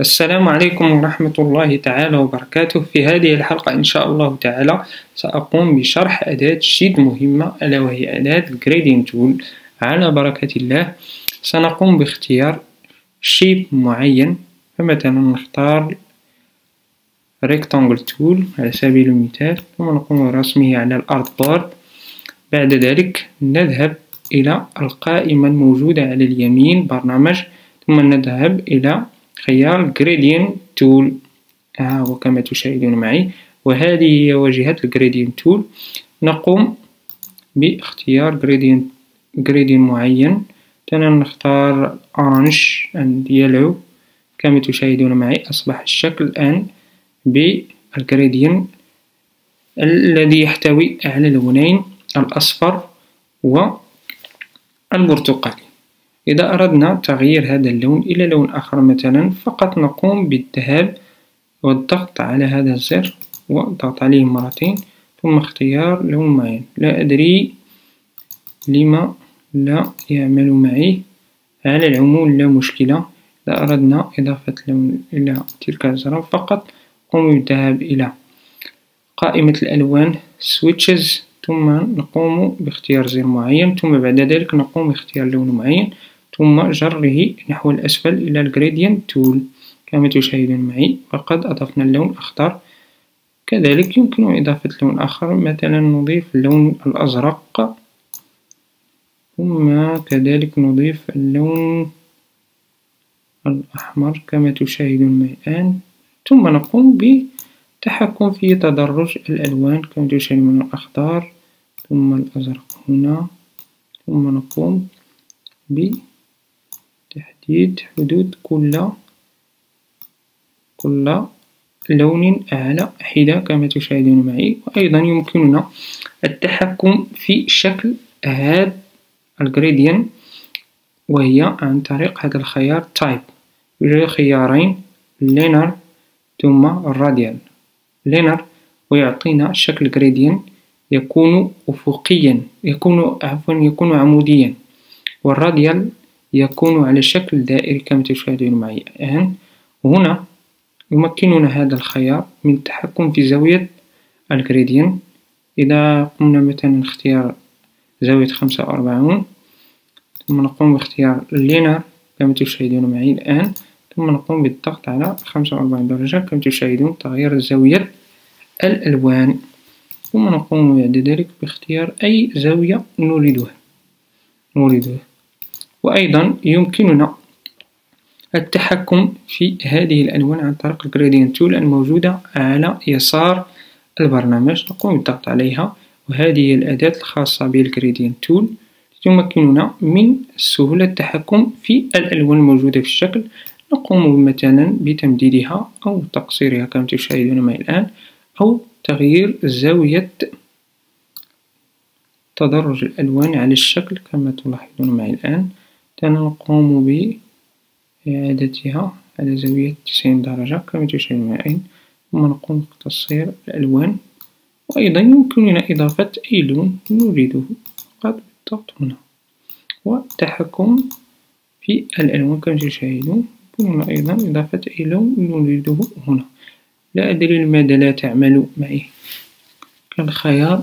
السلام عليكم ورحمة الله تعالى وبركاته. في هذه الحلقة إن شاء الله تعالى سأقوم بشرح أداة جد مهمة ألا وهي أداة Gradient Tool على بركة الله. سنقوم باختيار شيب معين فمثلا نختار Rectangle Tool على سبيل المثال ثم نقوم برسمه على الأرض بورد بعد ذلك نذهب إلى القائمة الموجودة على اليمين برنامج ثم نذهب إلى خيار Gradient Tool. ها هو كما تشاهدون معي وهذه هي واجهة Gradient Tool. نقوم باختيار Gradient, Gradient معين. مثلا نختار Orange and Yellow. كما تشاهدون معي أصبح الشكل الآن بالجريدينت الذي يحتوي على لونين الأصفر والبرتقالي إذا أردنا تغيير هذا اللون إلى لون آخر مثلا فقط نقوم بالذهاب والضغط على هذا الزر والضغط عليه مرتين ثم اختيار لون معين. لا أدري لما لا يعمل معي. على العموم لا مشكلة. إذا أردنا إضافة لون إلى تلك الزرار فقط قوم بالذهاب إلى قائمة الألوان swatches ثم نقوم باختيار زر معين ثم بعد ذلك نقوم باختيار لون معين ثم جره نحو الأسفل إلى ال gradient tool كما تشاهدون معي فقد أضفنا اللون الأخضر. كذلك يمكن إضافة لون آخر مثلا نضيف اللون الأزرق ثم كذلك نضيف اللون الأحمر كما تشاهدون معي الآن. ثم نقوم بالتحكم في تدرج الألوان كما تشاهدون الأخضر. ثم الأزرق هنا ثم نقوم بتحديد حدود كل كل لون على حدة كما تشاهدون معي. وأيضا يمكننا التحكم في شكل هذا الجريديان وهي عن طريق هذا الخيار type. يوجد خيارين linear ثم الراديال linear ويعطينا شكل gradient يكون أفقيا يكون عفوا يكون عموديا. والراديال يكون على شكل دائري كما تشاهدون معي الآن. هنا يمكننا هذا الخيار من التحكم في زاوية الجريدينت إذا قمنا مثلا اختيار زاوية خمسة وأربعون ثم نقوم باختيار ال linear كما تشاهدون معي الآن ثم نقوم بالضغط على خمسة وأربعين درجة كما تشاهدون تغير زاوية الألوان. ثم نقوم بعد ذلك باختيار أي زاوية نريدها. نريدها. وأيضا يمكننا التحكم في هذه الألوان عن طريق ال gradient tool الموجودة على يسار البرنامج. نقوم بالضغط عليها وهذه الأداة الخاصة بالجريدينت تول تمكننا من سهولة التحكم في الألوان الموجودة في الشكل. نقوم مثلا بتمديدها أو تقصيرها كما تشاهدون معي الآن أو تغيير زاوية تدرج الألوان على الشكل كما تلاحظون معي الآن. نقوم بإعادتها على زاوية تسعين درجة كما تشاهدون معي ثم نقوم بتصير الألوان. وأيضا يمكننا إضافة أي لون نريده فقط بالضغط هنا. والتحكم في الألوان كما تشاهدون يمكننا أيضا إضافة أي لون نريده هنا. لا أدري لماذا لا تعمل معي. كالخيار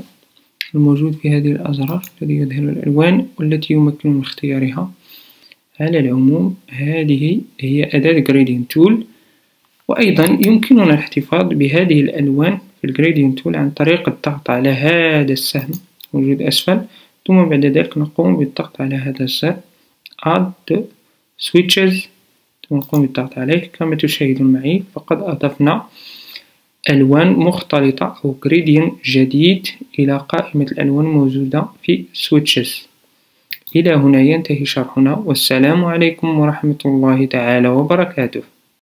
الموجود في هذه الأزرار الذي يظهر الألوان والتي يمكن من اختيارها. على العموم هذه هي أداة Gradient Tool. وأيضا يمكننا الاحتفاظ بهذه الألوان في ال gradient tool عن طريق الضغط على هذا السهم موجود أسفل. ثم بعد ذلك نقوم بالضغط على هذا الزر Add Swatches. ثم نقوم بالضغط عليه. كما تشاهدون معي فقد أضفنا ألوان مختلطة أو gradient جديد إلى قائمة الألوان الموجودة في swatches. إلى هنا ينتهي شرحنا والسلام عليكم ورحمة الله تعالى وبركاته.